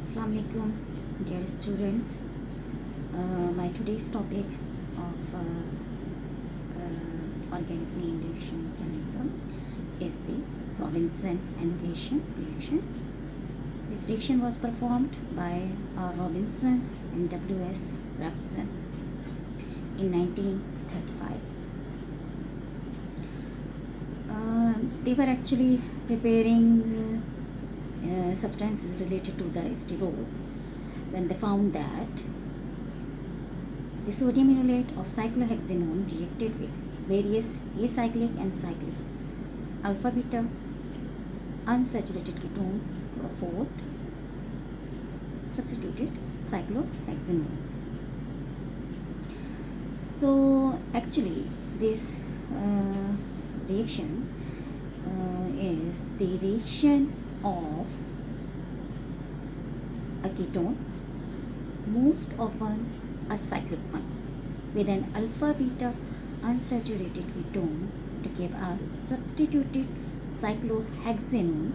Assalamu alaikum, dear students. Uh, my today's topic of uh, uh, organic reaction mechanism is the Robinson annulation reaction. This reaction was performed by R. Robinson and W.S. Rapson in 1935. Uh, they were actually preparing uh, uh, substances related to the sterol when they found that the sodium enolate of cyclohexanone reacted with various acyclic and cyclic alpha beta unsaturated ketone to afford substituted cyclohexanones. So actually this uh, reaction Uh, is the reaction of a ketone most often a cyclic one with an alpha beta unsaturated ketone to give a substituted cyclohexanone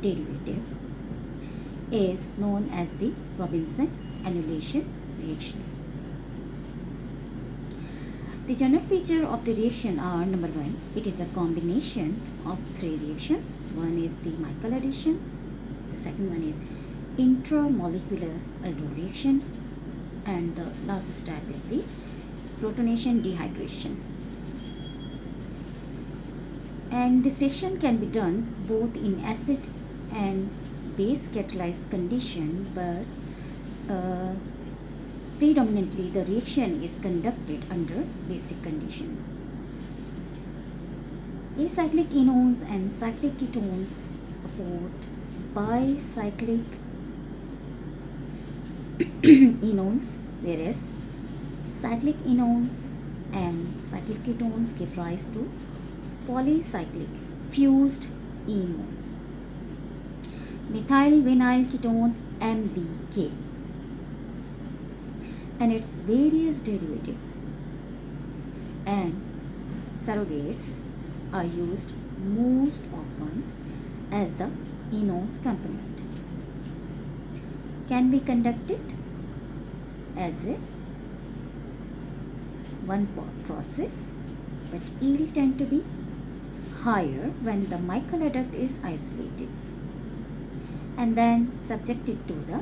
derivative is known as the Robinson annulation reaction. The general feature of the reaction are number one, it is a combination of three reaction. One is the Michael addition, the second one is intramolecular aldol reaction, and the last step is the protonation dehydration. And this reaction can be done both in acid and base catalyzed condition, but uh, predominantly the reaction is conducted under basic condition. Acyclic enones and cyclic ketones afford bicyclic enones whereas cyclic enones and cyclic ketones give rise to polycyclic fused enones. Methyl vinyl ketone MVK and its various derivatives and surrogates are used most often as the enone component can be conducted as a one pot process but yield tend to be higher when the Michael adduct is isolated and then subjected to the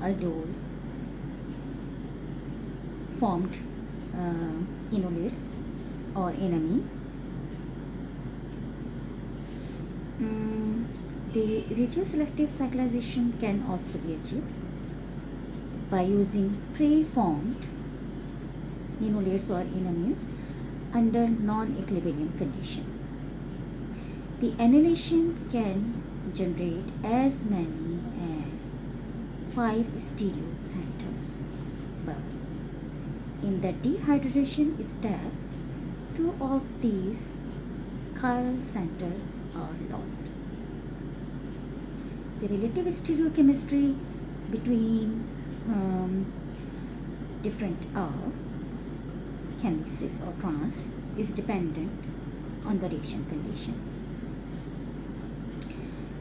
aldol formed uh, enolates or enamine. Mm, the regioselective cyclization can also be achieved by using preformed enolates or enamines under non-equilibrium condition. The annulation can generate as many as 5 stereo centers but in the dehydration step, two of these chiral centers are lost. The relative stereochemistry between um, different R can be cis or trans is dependent on the reaction condition.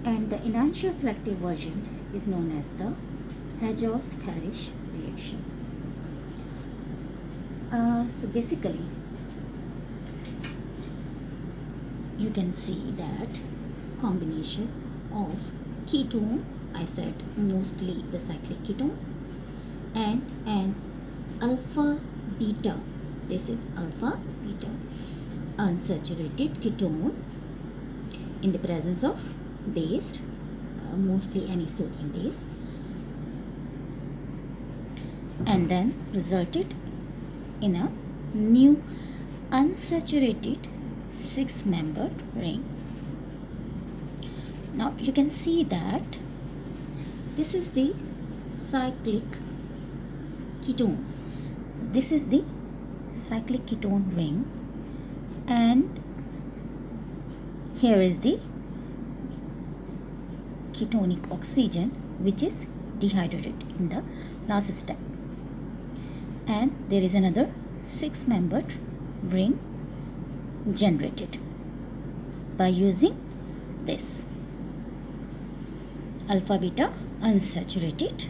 And the enantioselective version is known as the Hajos-Parrish reaction. Uh, so basically you can see that combination of ketone I said mostly the cyclic ketones and an alpha beta. This is alpha beta unsaturated ketone. In the presence of base uh, mostly any sodium base. And then resulted in a new unsaturated six membered ring. Now you can see that this is the cyclic ketone. So this is the cyclic ketone ring and here is the ketonic oxygen which is dehydrated in the last step and there is another six membered ring generated by using this alpha beta unsaturated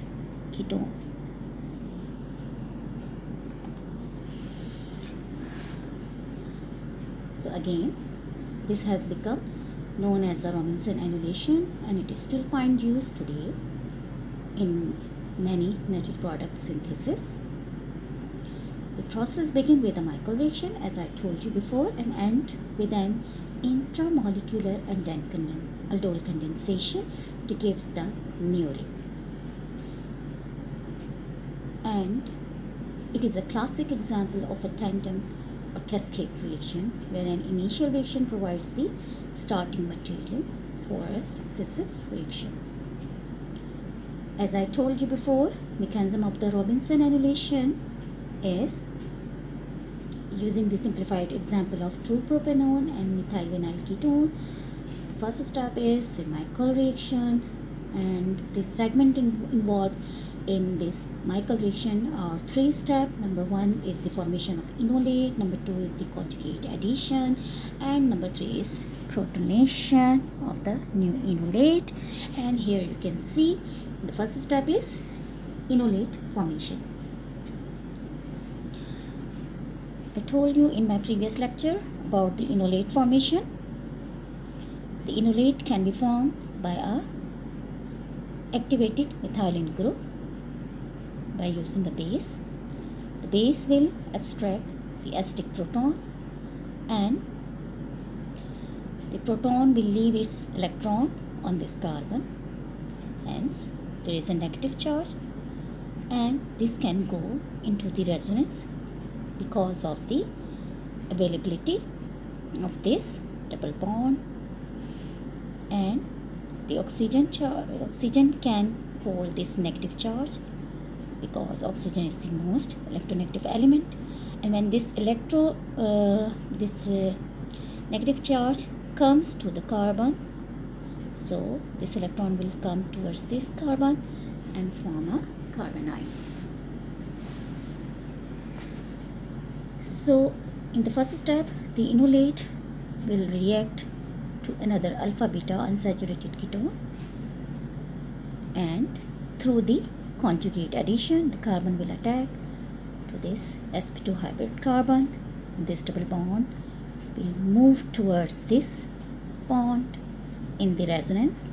ketone. So again, this has become known as the Robinson annulation and it is still find use today in many natural product synthesis. The process begins with a Michael reaction as I told you before and end with an intramolecular and then condense, aldol condensation to give the neoring. And it is a classic example of a tandem or cascade reaction where an initial reaction provides the starting material for a successive reaction. As I told you before, mechanism of the Robinson annulation is using the simplified example of 2-propanone and methyl vinyl ketone. First step is the Michael reaction and the segment in involved in this Michael reaction are three steps. Number one is the formation of enolate, number two is the conjugate addition, and number three is protonation of the new enolate. And here you can see the first step is enolate formation. I told you in my previous lecture about the enolate formation. The enolate can be formed by a activated methylene group by using the base. The base will abstract the acidic proton and the proton will leave its electron on this carbon. Hence, there is a negative charge and this can go into the resonance because of the availability of this double bond and the oxygen oxygen can hold this negative charge because oxygen is the most electronegative element. And when this electro uh, this uh, negative charge comes to the carbon so this electron will come towards this carbon and form a carbonyl so in the first step the enolate will react to another alpha beta unsaturated ketone and through the conjugate addition, the carbon will attack to this sp2 hybrid carbon. This double bond will move towards this bond in the resonance.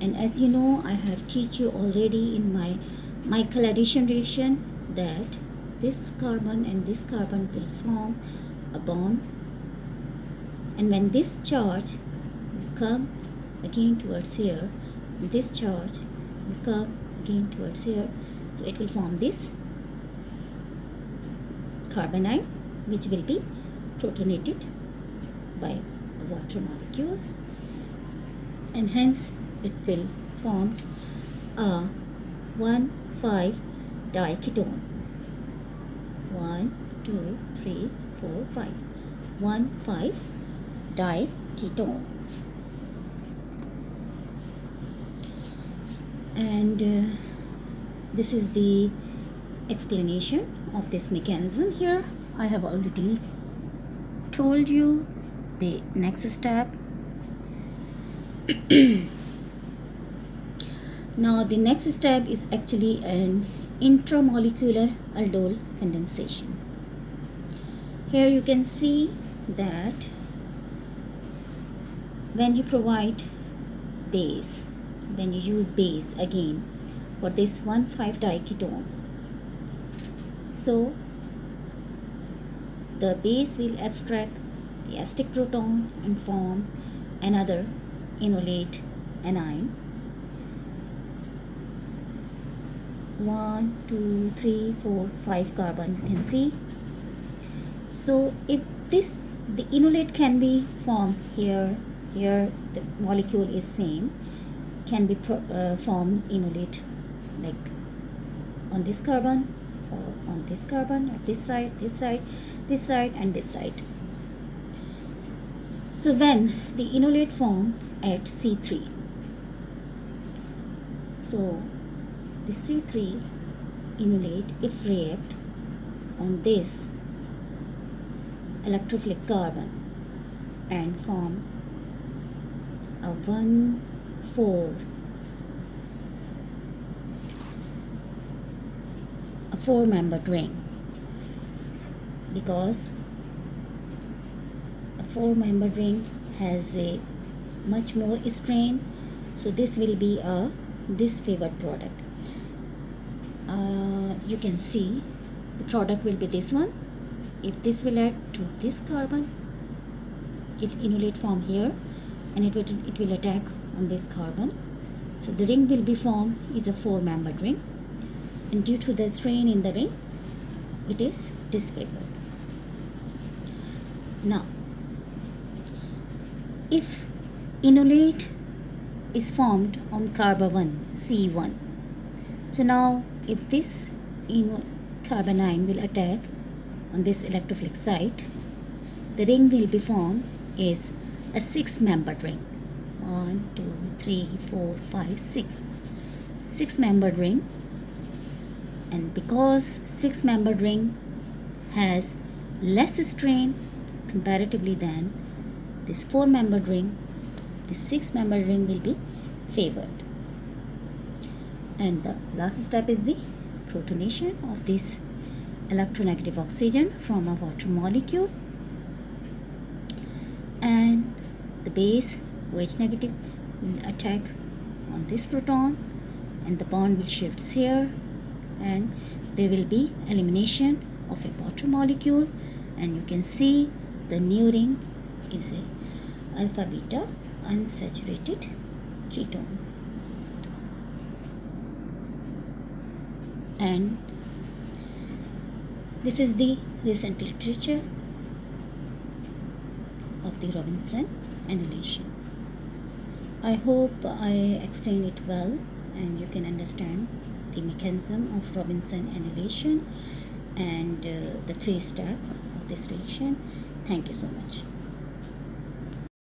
And as you know, I have teach you already in my Michael addition reaction that this carbon and this carbon will form a bond. And when this charge will come again towards here this charge will come again towards here so it will form this carbonyl which will be protonated by a water molecule and hence it will form a 1,5 diketone 1 2 3 4 5 1 5 diketone and uh, this is the explanation of this mechanism here. I have already told you the next step now the next step is actually an intramolecular aldol condensation. Here you can see that when you provide base then you use base again for this 1,5 diketone so the base will abstract the acidic proton and form another enolate anion one two three four five carbon you can see. So if this the enolate can be formed here here the molecule is same can be uh, formed enolate like on this carbon or on this carbon at this side this side this side and this side. So when the enolate form at C3 so the C3 enolate if react on this electrophilic carbon and form a 1 4 a four membered ring. Because a four membered ring has a much more strain so this will be a disfavored product uh, you can see the product will be this one. If this will add to this carbon if enolate form here and it will it will attack on this carbon. So the ring will be formed is a four membered ring and due to the strain in the ring it is disfavored. Now if enolate is formed on carbon C1 so now if this carbanion will attack on this electrophilic site the ring will be formed is a six membered ring. One two three four five six. Six membered ring. And because six membered ring has less strain comparatively than this four membered ring the six membered ring will be favored and the last step is the protonation of this electronegative oxygen from a water molecule. And the base OH negative will attack on this proton and the bond will shift here and there will be elimination of a water molecule. And you can see the new ring is a alpha beta unsaturated ketone and this is the recent literature of the Robinson annulation. I hope I explained it well and you can understand the mechanism of Robinson annulation and uh, the three step of this reaction. Thank you so much.